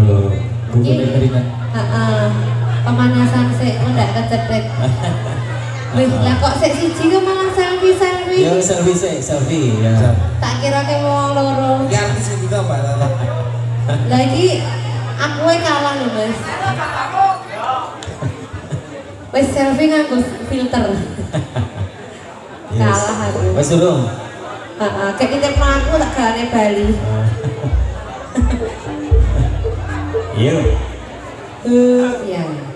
Belum. Bubur keringat. Iya. Heeh. Pemanasan sih. ndak kecetek. Wih, lah kok siji kok malah selfie selfie. Ya selfie selfie ya. Tak kira ke wong loro. Ya artis sing juga Mbak Lala. Lah iki kalah loh Mas. Wes selfie nganggo filter. Kalah aku. Wes urung. Tak garane Bali. Oh. Iya. Eh, iya. iya.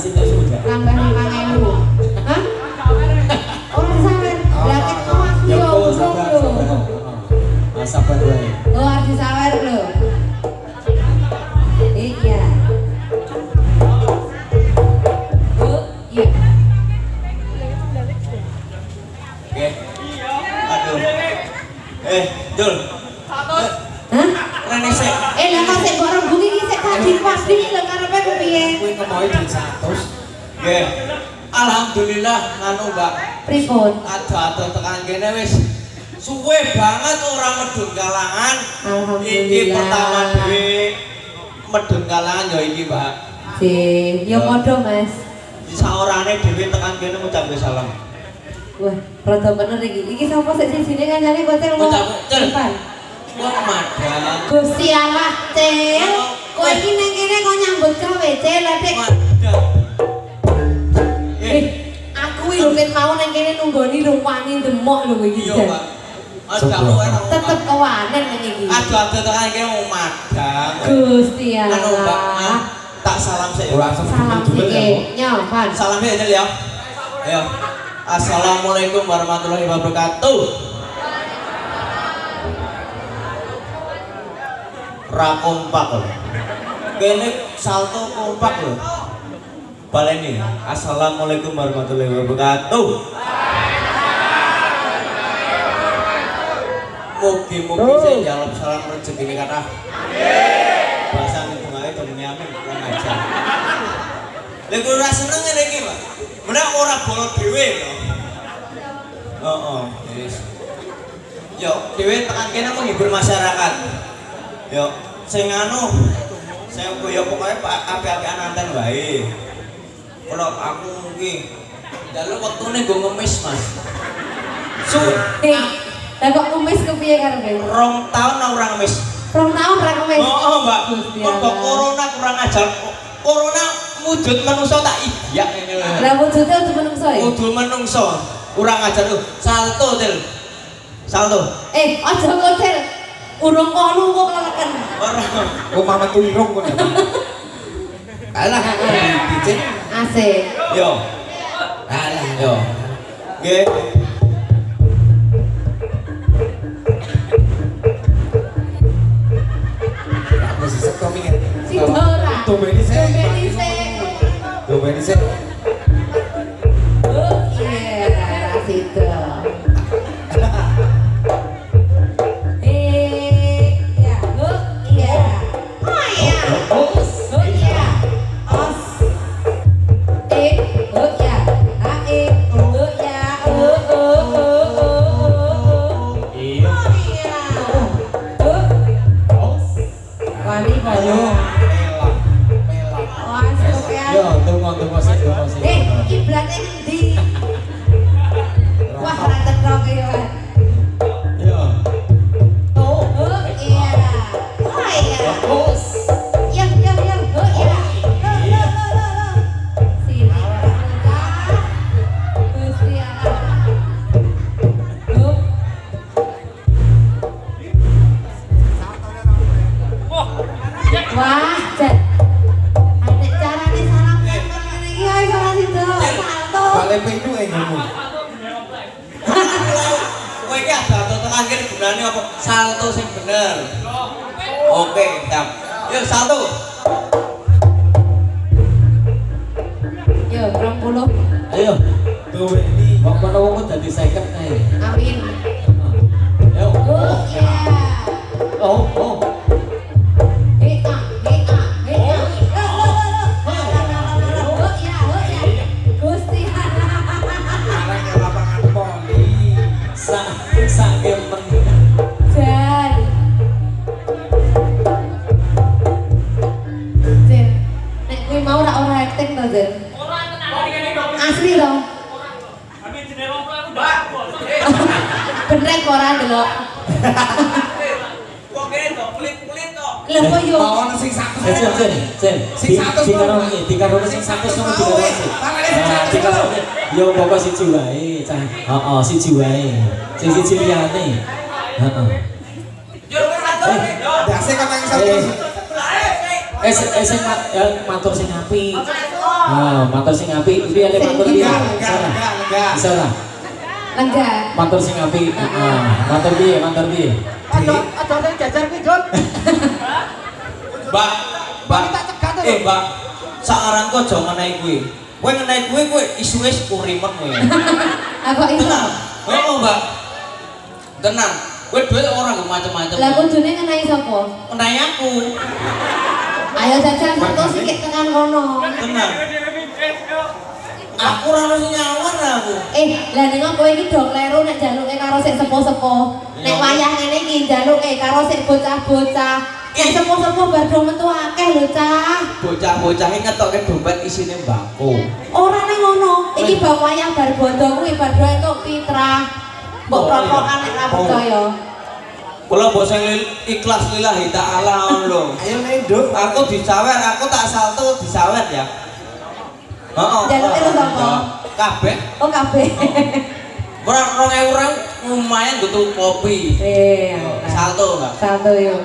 Langkah. Kalangan ya iki, Mbak. Sih, yo padha, Mas. Saorane dhewe tekan kene ngucap salam. Wah, rada bener iki. Iki sapa sik sing sini kancane kotel mau. Depan. Wah, madang. Gusti Allah, Cel. Kowe iki nang kene kok nyambut gawe, Cel. Madang. Eh, aku iki lho mau nang kene nunggoni rumpani demok lho iki, iya. Pak. Aja. Tetep kewanen nang iki. Ado-ado tekan kene mau madang. Gusti Anu, Mbak. Allah. Tak salam sik. Langsung Salam sik, eh. Nyoban. Salam Jel, ya. Ayo. Assalamualaikum warahmatullahi wabarakatuh. Ra kompak lho. Kene salto kompak lho. Baleni. Assalamualaikum warahmatullahi wabarakatuh. Mugi-mugi saya jawab salam rezeki ini kata. Bahasa hubungannya temennya amin, kurang. Lha kok ora seneng ngene iki, Pak. Menak ora bolo dhewe lho. Heeh, wis. Yo, dhewe tekan kene menghibur masyarakat. Yo, sing anu sing koyo pokoke Pak apik-apik ananten wae. Kalau aku iki dalu wektune nggo ngemis, Mas. Su, Eh, lah kok ngemis kepiye karepe? rong tahun ora ngemis. Rong taun ra ngemis. Oh, oh, Mbak. Allah. corona kurang ajar. Corona wujud manusa tak iyak ngene. Lah wujude menungso ya? Kudu menungso. Kurang ajar tuh. Salto, Del. Salto. Eh, aja kotel. Urung kono kok keleleken. Ora. Mama tuh irong kok. Alah, dicek. Asik. Yo. Alah, Yo. Nggih. Tomé. Sí, Tomé. Wali Ayo. Oke, siap. Yuk salto. Yo, 20. Ayo. Tumben ini Wong kono wong dadi 50 ae. Amin. Yo. Oh iya. Oh, oh. Sing Jen, Jen, Jen. Sing satu Di karo iki, di karo sing satu sama sing. sing satu di karo semua. yo pokok siji wae, cah. Heeh, siji wae. Sing siji liyane. Heeh. Yo satu. Dasi kan yang satu. Eh, eh, sing- eh, sing ma- matur sing apik. Ah, matur sing apik. Piye le matur piye? Salah. enggak, enggak. Bisa lah. lenggah. Matur sing apik. Heeh. Matur piye? Matur piye? Mbak, Mbak. Eh, Mbak. Sakaran kok aja ngenai kuwi. Kowe ngenai kuwi kowe isuke kurimet kowe. Apa itu? Tenang. Oh, Mbak. Tenang. Kowe duit ora kok macam-macam. Lah kudune ngenai sapa? Ngenai aku. Ayo jajal satu sikit tekan kono. Tenang. Aku ora harus nyawar aku. Eh, lah ning kowe iki do kleru nek jaluke karo sik sepuh-sepuh. Nek Iya. wayah ngene iki jaluke karo sik bocah-bocah. Nek sepuh-sepuh bar do metu akeh lho, Cah. Bocah-bocah iki ngetokke dompet isine mbako. Ora ning ngono. Iki bang wayah bar bodo kuwi bar do entuk fitrah. Mbok Oh, iya. propokan nek ra percaya. Kula mbok sing lil- ikhlas lillahi taala ngono lho. Ayo nenduk. Aku disawer, aku tak salto disawer ya. Heeh. Jaluke lu sapa? Kabeh. Oh kabeh. Ora 2000 orang lumayan butuh kopi. Eh, Salto, Mbak. satu yuk.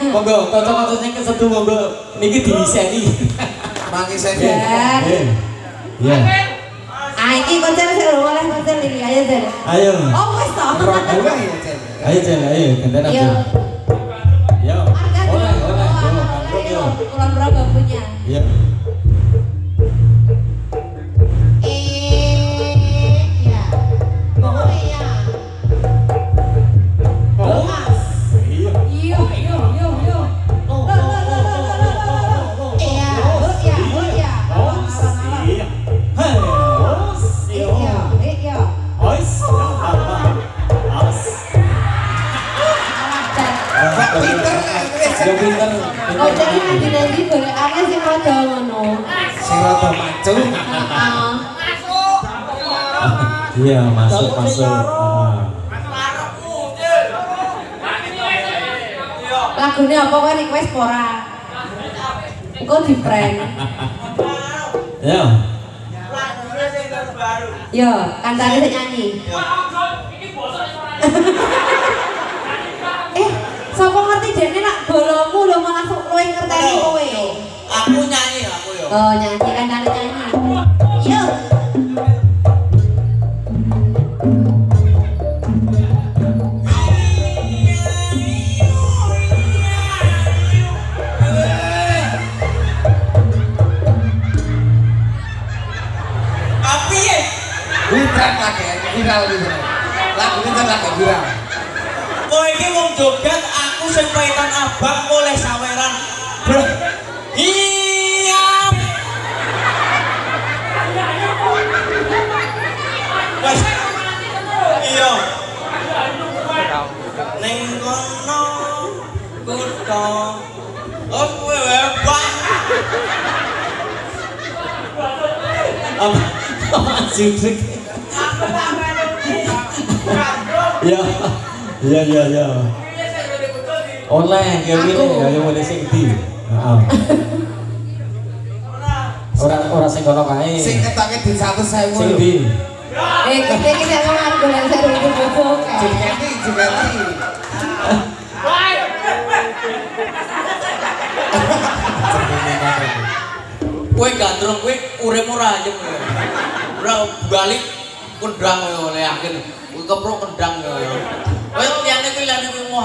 Monggo, kanca-kanca sing kesedu monggo niki diiseni. Mangke saya. Jan. Eh. Iya. Ah, iki konser sing ora oleh konser iki. Ayo, Jan. Ayo. Oh, wis to. Ora ya, Jen. Ayo, Jen, ayo, gantian Yo. aja. Yo. Harga Oleh, oleh, Oh, yo, yo. Kulon Progo punya. Iya. Bocahnya nanti-nanti boleh akeh sing rada ngono. Sing rada macu. Iya, masuk masuk. Lagune apa kowe request pora? Engko di prank. Ya. Yo, kancane sing nyanyi. eh, sapa ngerti dene nak bolomu lho malah luwih ngerteni kowe. Aku nyanyi aku yo. Oh, nyanyi kancane nyanyi. Yo. Ya. Ini lagi, viral ini. Lagu ini lagi viral. Kowe iki wong joget, aku sing paitan abang oleh saweran. Bro. Iya. Wes. Iya. Ning kono kutho. Oh, kowe webah. Apa? Ya. Ya ya ya. Oleh ya gini ya yang boleh sing di. Heeh. Ora ora sing kono kae. Sing ketoknya di satu sewu. Sing di. Eh, kita iki nek wong arep golek seru iki bojo kae. Jengketi, jengketi. Kowe gandrung kowe urip ora ayem. Ora balik kendang oleh yakin. Kowe keprok kendang kowe. Kowe liyane kowe liyane kowe moh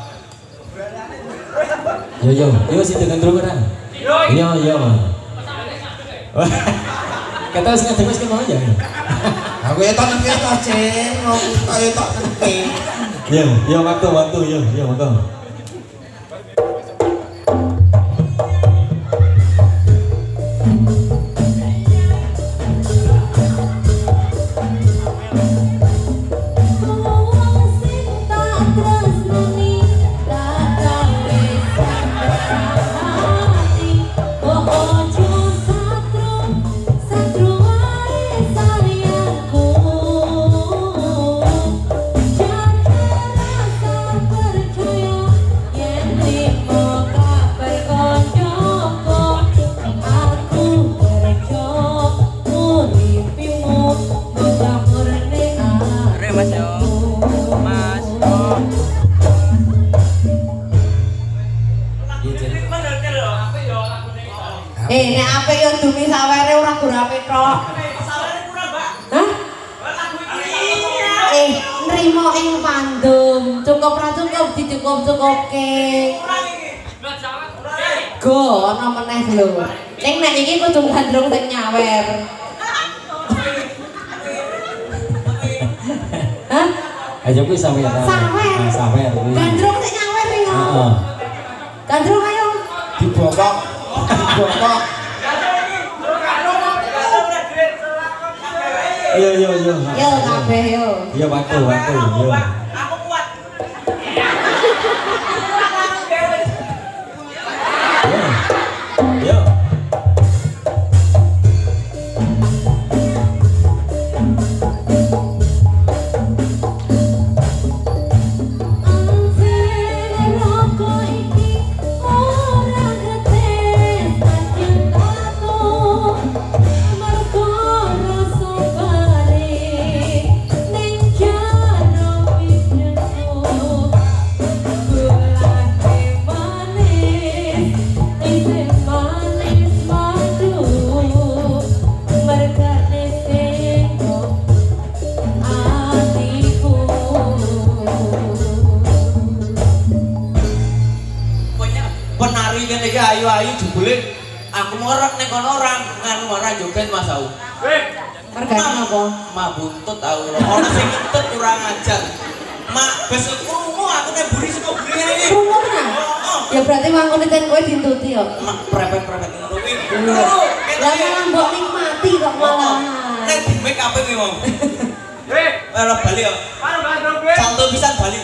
Yo yo, yo sing dengan dulu kan. Yo yo. Kata sing ngadeg wis ke mana aja. Aku ya tok nengke tok, Cing. Ngomong kaya tok nengke. Yo yo waktu waktu yo yo waktu. Nek iki kudu gandrung sing nyawer. Hah? Ayo kuwi sampe ya. Sawer. Nah, sawer kuwi. Gandrung sing nyawer ning Heeh. Gandrung ayo. Dibokok. Dibokok. Yo yo yo. Yo kabeh yo. Yo waktu waktu yo. Aku kuat. Jebule aku ngorok nek kono orang nganu ora joget Mas Au. Mergane apa? Mak buntut aku. Ono sing ngentut kurang ajar. Mak besok krungu aku nek buri saka buri iki. Krungu tenan? Oh, Ya berarti mangkone ten kowe dintuti yo. Mak prepet-prepet ngono kuwi. Lah malah mbok nikmati kok malah. Nek di make up iki mau. Eh, ora bali yo. Salto pisan bali.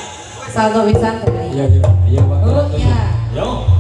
Salto pisan tadi. Iya iya iya Pak. Oh iya. Yo.